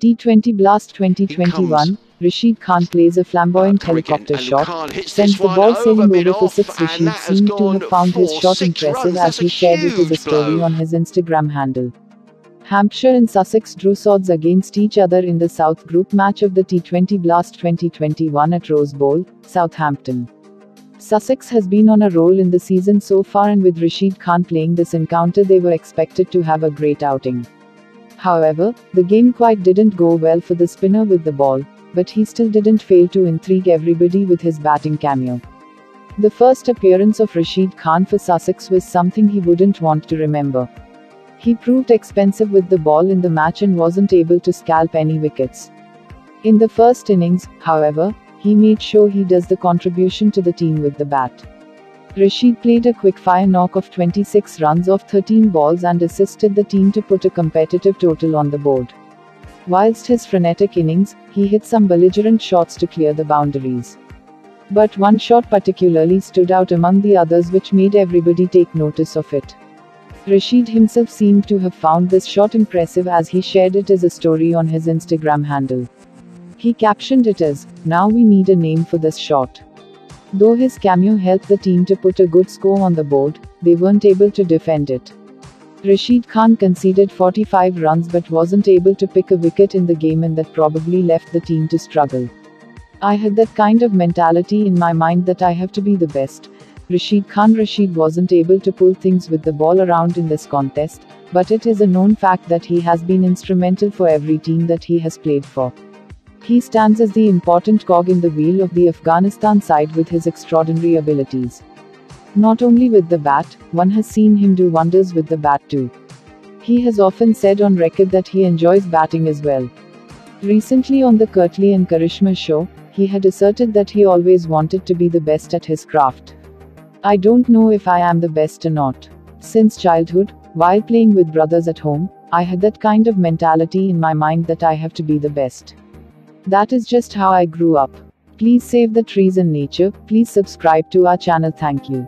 T20 Blast 2021, Rashid Khan plays a flamboyant helicopter shot, sends the ball sailing over for six. Rashid seemed to have found his shot impressive as he shared it as a story on his Instagram handle. Hampshire and Sussex drew swords against each other in the South Group match of the T20 Blast 2021 at Rose Bowl, Southampton. Sussex has been on a roll in the season so far, and with Rashid Khan playing this encounter, they were expected to have a great outing. However, the game quite didn't go well for the spinner with the ball, but he still didn't fail to intrigue everybody with his batting cameo. The first appearance of Rashid Khan for Sussex was something he wouldn't want to remember. He proved expensive with the ball in the match and wasn't able to scalp any wickets. In the first innings, however, he made sure he does the contribution to the team with the bat. Rashid played a quick-fire knock of 26 runs off 13 balls and assisted the team to put a competitive total on the board. Whilst his frenetic innings, he hit some belligerent shots to clear the boundaries. But one shot particularly stood out among the others which made everybody take notice of it. Rashid himself seemed to have found this shot impressive as he shared it as a story on his Instagram handle. He captioned it as, Now we need a name for this shot. Though his cameo helped the team to put a good score on the board, they weren't able to defend it. Rashid Khan conceded 45 runs but wasn't able to pick a wicket in the game, and that probably left the team to struggle. I had that kind of mentality in my mind that I have to be the best. Rashid Khan Rashid wasn't able to pull things with the ball around in this contest, but it is a known fact that he has been instrumental for every team that he has played for. He stands as the important cog in the wheel of the Afghanistan side with his extraordinary abilities. Not only with the bat, one has seen him do wonders with the bat too. He has often said on record that he enjoys batting as well. Recently on the Kurtley and Karishma show, he had asserted that he always wanted to be the best at his craft. I don't know if I am the best or not. Since childhood, while playing with brothers at home, I had that kind of mentality in my mind that I have to be the best. That is just how I grew up. Please save the trees and nature. Please subscribe to our channel. Thank you.